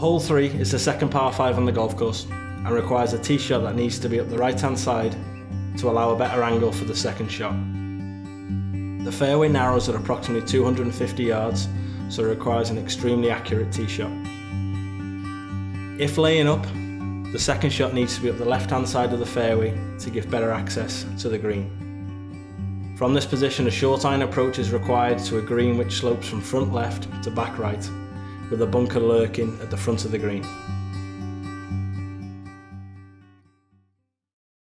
Hole 3 is the second par 5 on the golf course and requires a tee shot that needs to be up the right hand side to allow a better angle for the second shot. The fairway narrows at approximately 250 yards so it requires an extremely accurate tee shot. If laying up, the second shot needs to be up the left hand side of the fairway to give better access to the green. From this position a short iron approach is required to a green which slopes from front left to back right with a bunker lurking at the front of the green.